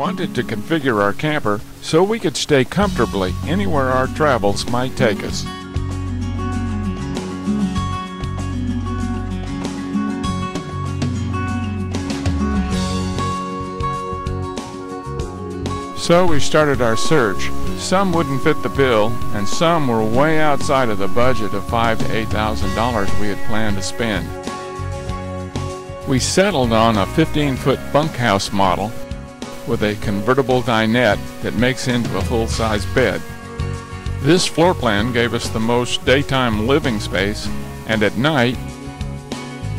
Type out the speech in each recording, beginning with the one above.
wanted to configure our camper so we could stay comfortably anywhere our travels might take us. So we started our search. Some wouldn't fit the bill, and some were way outside of the budget of five to eight thousand dollars we had planned to spend. We settled on a 15-foot bunkhouse model with a convertible dinette that makes into a full-size bed. This floor plan gave us the most daytime living space, and at night,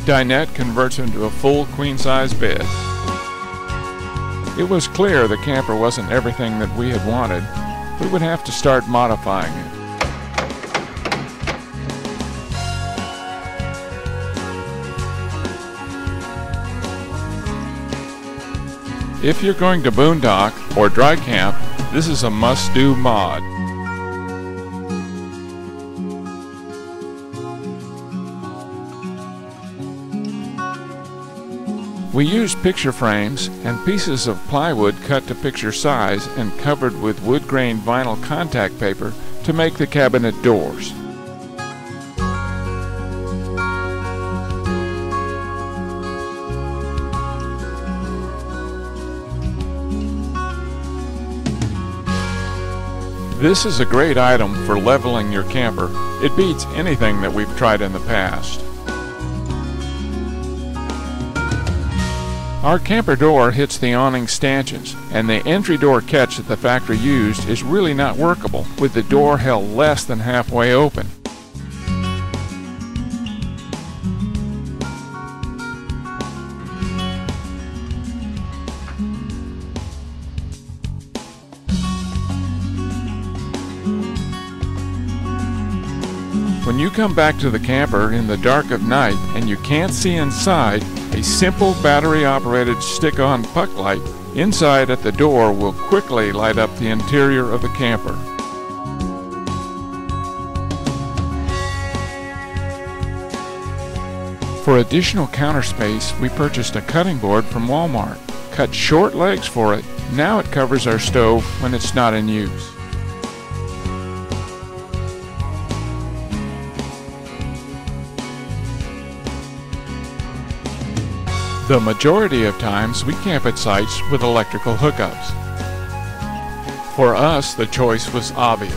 dinette converts into a full queen-size bed. It was clear the camper wasn't everything that we had wanted. We would have to start modifying it. If you're going to boondock or dry camp, this is a must-do mod. We used picture frames and pieces of plywood cut to picture size and covered with wood grain vinyl contact paper to make the cabinet doors. This is a great item for leveling your camper. It beats anything that we've tried in the past. Our camper door hits the awning stanchions, and the entry door catch that the factory used is really not workable, with the door held less than halfway open. When you come back to the camper in the dark of night and you can't see inside, a simple battery-operated stick-on puck light inside at the door will quickly light up the interior of the camper. For additional counter space, we purchased a cutting board from Walmart. Cut short legs for it. Now it covers our stove when it's not in use. The majority of times we camp at sites with electrical hookups. For us, the choice was obvious.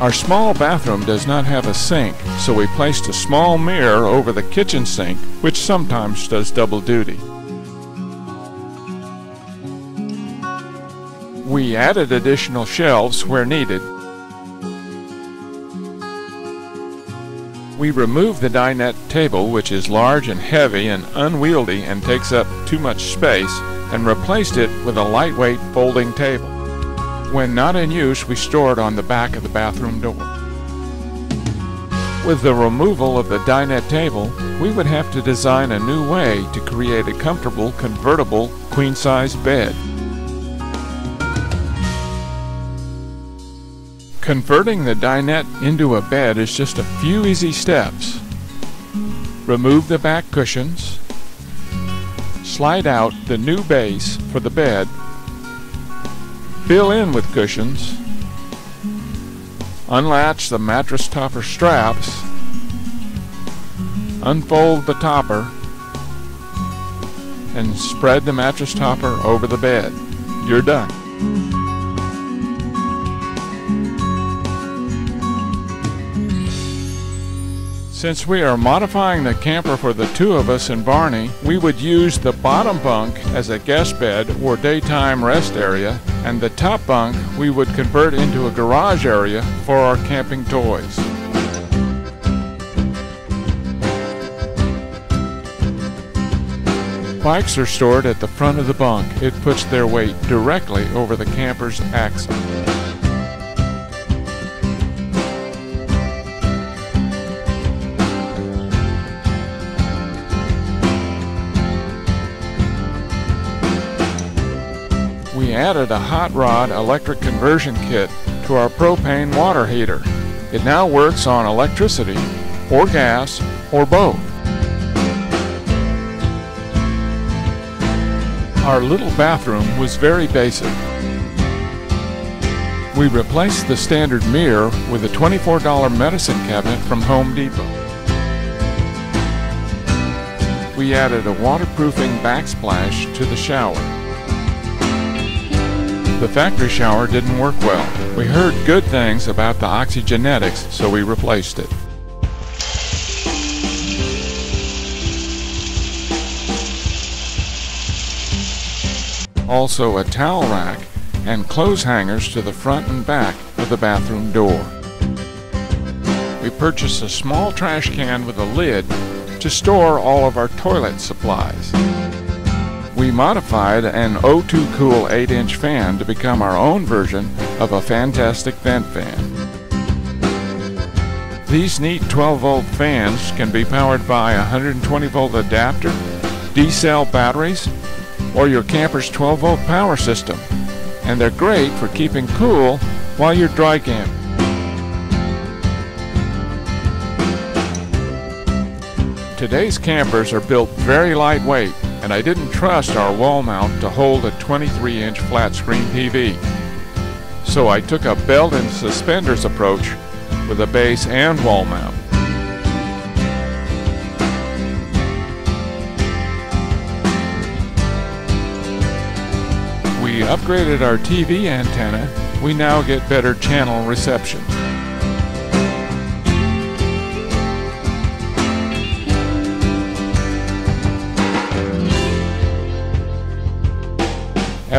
Our small bathroom does not have a sink, so we placed a small mirror over the kitchen sink, which sometimes does double duty. We added additional shelves where needed. We removed the dinette table, which is large and heavy and unwieldy and takes up too much space, and replaced it with a lightweight folding table. When not in use, we store it on the back of the bathroom door. With the removal of the dinette table, we would have to design a new way to create a comfortable, convertible, queen-size bed. Converting the dinette into a bed is just a few easy steps. Remove the back cushions, slide out the new base for the bed, fill in with cushions, unlatch the mattress topper straps, unfold the topper, and spread the mattress topper over the bed. You're done. Since we are modifying the camper for the two of us and Barney, we would use the bottom bunk as a guest bed or daytime rest area, and the top bunk we would convert into a garage area for our camping toys. Bikes are stored at the front of the bunk. It puts their weight directly over the camper's axle. We added a Hott Rod electric conversion kit to our propane water heater. It now works on electricity, or gas, or both. Our little bathroom was very basic. We replaced the standard mirror with a $24 medicine cabinet from Home Depot. We added a waterproofing backsplash to the shower. The factory shower didn't work well. We heard good things about the Oxygenics, so we replaced it. Also a towel rack and clothes hangers to the front and back of the bathroom door. We purchased a small trash can with a lid to store all of our toilet supplies. We modified an O2 Cool 8-inch fan to become our own version of a fantastic vent fan. These neat 12-volt fans can be powered by a 120-volt adapter, D-cell batteries, or your camper's 12-volt power system and they're great for keeping cool while you're dry camping. Today's campers are built very lightweight, and I didn't trust our wall mount to hold a 23-inch flat screen TV. So I took a belt and suspenders approach with a base and wall mount. we upgraded our TV antenna, we now get better channel reception.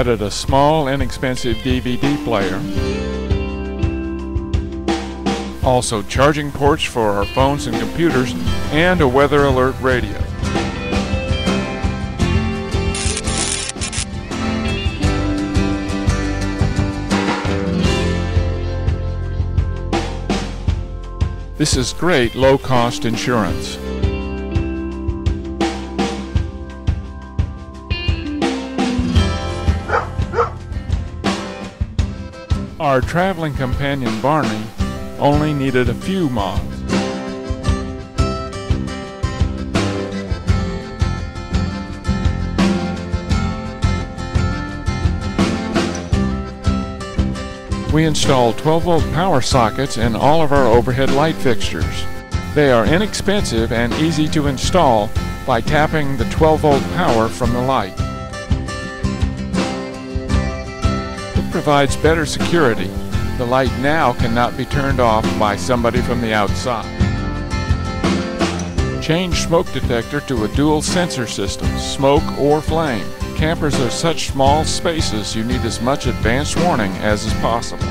Added a small, inexpensive DVD player. Also charging ports for our phones and computers, and a weather alert radio. This is great low-cost insurance. Our traveling companion Barney only needed a few mods. we installed 12 volt power sockets in all of our overhead light fixtures. They are inexpensive and easy to install by tapping the 12 volt power from the light. Provides better security. The light now cannot be turned off by somebody from the outside. Change smoke detector to a dual sensor system, smoke or flame. Campers are such small spaces you need as much advance warning as is possible.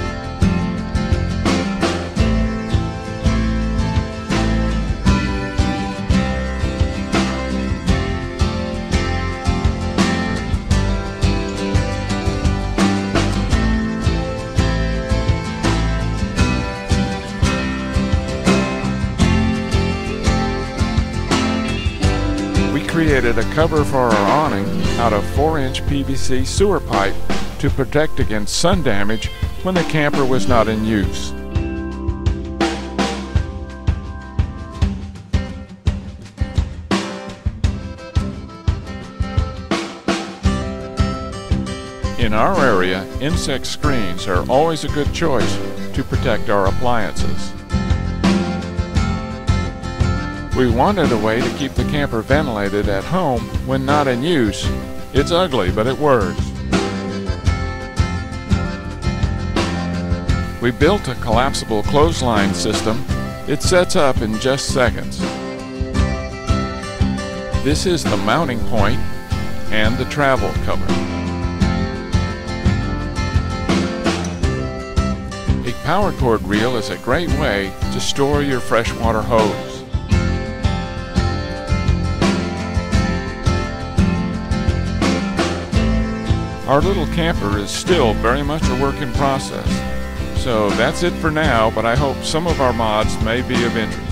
Created a cover for our awning out of 4-inch PVC sewer pipe to protect against sun damage when the camper was not in use. In our area, insect screens are always a good choice to protect our appliances. We wanted a way to keep the camper ventilated at home when not in use. It's ugly, but it works. We built a collapsible clothesline system. It sets up in just seconds. This is the mounting point and the travel cover. A power cord reel is a great way to store your freshwater hose. Our little camper is still very much a work in process. So that's it for now, but I hope some of our mods may be of interest.